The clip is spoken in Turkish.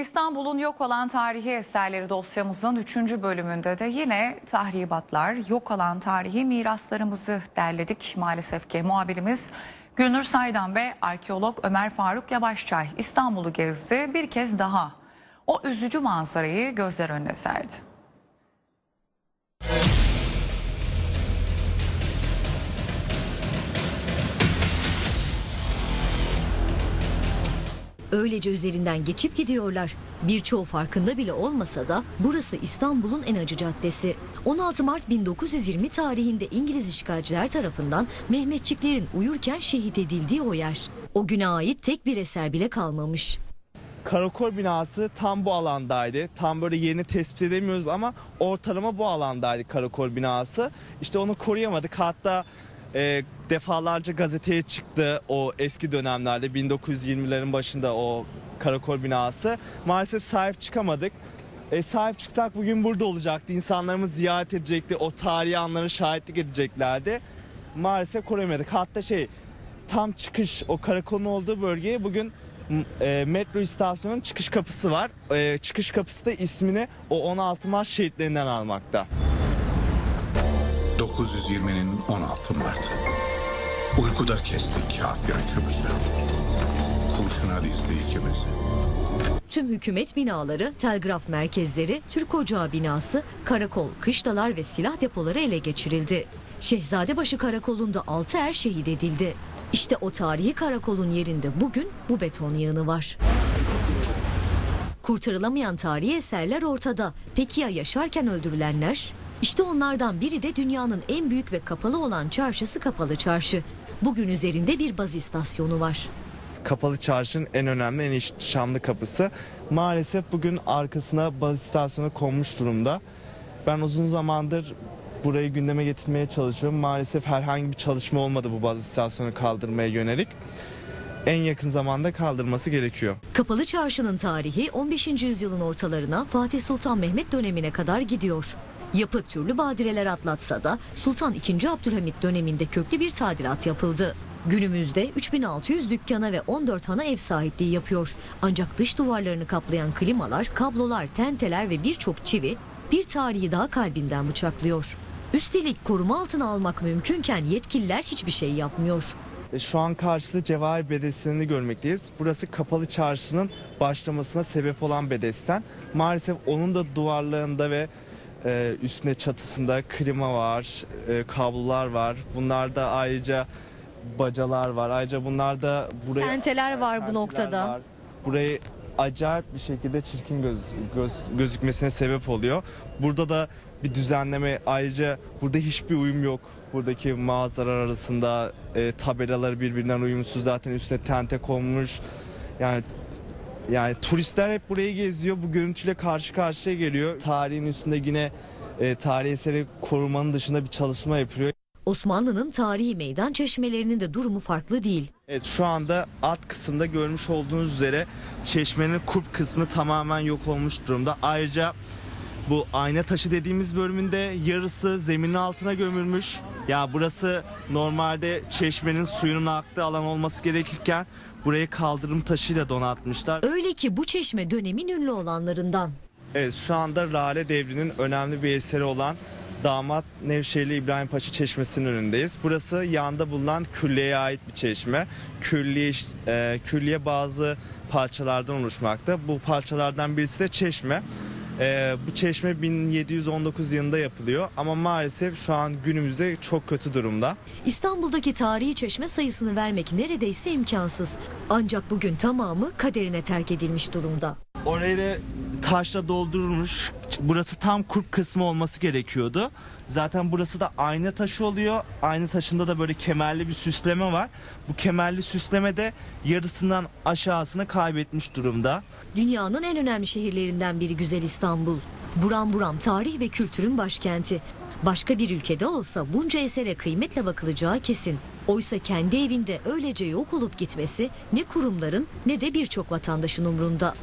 İstanbul'un yok olan tarihi eserleri dosyamızın 3. bölümünde de yine tahribatlar, yok olan tarihi miraslarımızı derledik. Maalesef ki muhabirimiz Gülnur Saydan ve arkeolog Ömer Faruk Yavaşçay İstanbul'u gezdi. Bir kez daha o üzücü manzarayı gözler önüne serdi. Öylece üzerinden geçip gidiyorlar. Birçoğu farkında bile olmasa da burası İstanbul'un en acı caddesi. 16 Mart 1920 tarihinde İngiliz işgalciler tarafından Mehmetçiklerin uyurken şehit edildiği o yer. O güne ait tek bir eser bile kalmamış. Karakol binası tam bu alandaydı. Tam böyle yerini tespit edemiyoruz ama ortalama bu alandaydı karakol binası. İşte onu koruyamadık. Hatta e, defalarca gazeteye çıktı o eski dönemlerde 1920'lerin başında o karakol binası. Maalesef sahip çıkamadık. E, sahip çıksak bugün burada olacaktı. İnsanlarımız ziyaret edecekti. O tarihi anlara şahitlik edeceklerdi. Maalesef koruyamadık. Hatta şey tam çıkış o karakolun olduğu bölgeye bugün e, metro istasyonunun çıkış kapısı var. E, çıkış kapısı da ismini o 16 Mart şehitlerinden almakta. 920'nin 16 Mart'ı. Uykuda kestik kafir üçümüzü. Kurşuna dizdi ikimizi. Tüm hükümet binaları, telgraf merkezleri, Türk Ocağı binası, karakol, kışlalar ve silah depoları ele geçirildi. Şehzadebaşı Karakolu'nda 6 er şehit edildi. İşte o tarihi karakolun yerinde bugün bu beton yığını var. Kurtarılamayan tarihi eserler ortada. Peki ya yaşarken öldürülenler? İşte onlardan biri de dünyanın en büyük ve kapalı olan çarşısı Kapalı Çarşı. Bugün üzerinde bir baz istasyonu var. Kapalı Çarşı'nın en önemli, en ihtişamlı kapısı. Maalesef bugün arkasına baz istasyonu konmuş durumda. Ben uzun zamandır burayı gündeme getirmeye çalışıyorum. Maalesef herhangi bir çalışma olmadı bu baz istasyonu kaldırmaya yönelik. En yakın zamanda kaldırması gerekiyor. Kapalı Çarşı'nın tarihi 15. yüzyılın ortalarına Fatih Sultan Mehmet dönemine kadar gidiyor. Yapı türlü badireler atlatsa da Sultan II. Abdülhamit döneminde köklü bir tadilat yapıldı. Günümüzde 3600 dükkana ve 14 hana ev sahipliği yapıyor. Ancak dış duvarlarını kaplayan klimalar, kablolar, tenteler ve birçok çivi bir tarihi daha kalbinden bıçaklıyor. Üstelik koruma altına almak mümkünken yetkililer hiçbir şey yapmıyor. E, Şu an karşıda Cevahir Bedesten'i görmekteyiz. Burası kapalı çarşının başlamasına sebep olan bedesten. Maalesef onun da duvarlarında ve e, üstüne çatısında klima var, e, kablolar var. Bunlarda ayrıca bacalar var. Ayrıca bunlarda buraya Tenteler var bu tenteler noktada. var. Burayı acayip bir şekilde çirkin göz, göz, gözükmesine sebep oluyor. Burada da bir düzenleme ayrıca burada hiçbir uyum yok. Buradaki mağazalar arasında e, tabelalar birbirinden uyumsuz zaten üstüne tente konmuş. Yani yani turistler hep burayı geziyor. Bu görüntüyle karşı karşıya geliyor. Tarihin üstünde yine e, tarihi eseri korumanın dışında bir çalışma yapılıyor. Osmanlı'nın tarihi meydan çeşmelerinin de durumu farklı değil. Evet şu anda alt kısımda görmüş olduğunuz üzere çeşmenin kurp kısmı tamamen yok olmuş durumda. Ayrıca bu ayna taşı dediğimiz bölümünde yarısı zeminin altına gömülmüş. Ya burası normalde çeşmenin suyunun aktığı alan olması gerekirken burayı kaldırım taşıyla donatmışlar. Öyle ki bu çeşme dönemin ünlü olanlarından. Evet şu anda Lale Devri'nin önemli bir eseri olan Damat Nevşehirli İbrahim Paşa Çeşmesi'nin önündeyiz. Burası yanda bulunan külliyeye ait bir çeşme. Külliye, e, külliye bazı parçalardan oluşmakta. Bu parçalardan birisi de çeşme. E, bu çeşme 1719 yılında yapılıyor ama maalesef şu an günümüzde çok kötü durumda. İstanbul'daki tarihi çeşme sayısını vermek neredeyse imkansız. Ancak bugün tamamı kaderine terk edilmiş durumda. Orayı da taşla doldurulmuş. Burası tam kurp kısmı olması gerekiyordu. Zaten burası da ayna taşı oluyor. Ayna taşında da böyle kemerli bir süsleme var. Bu kemerli süsleme de yarısından aşağısını kaybetmiş durumda. Dünyanın en önemli şehirlerinden biri güzel İstanbul. Buram buram tarih ve kültürün başkenti. Başka bir ülkede olsa bunca esere kıymetle bakılacağı kesin. Oysa kendi evinde öylece yok olup gitmesi ne kurumların ne de birçok vatandaşın umrunda.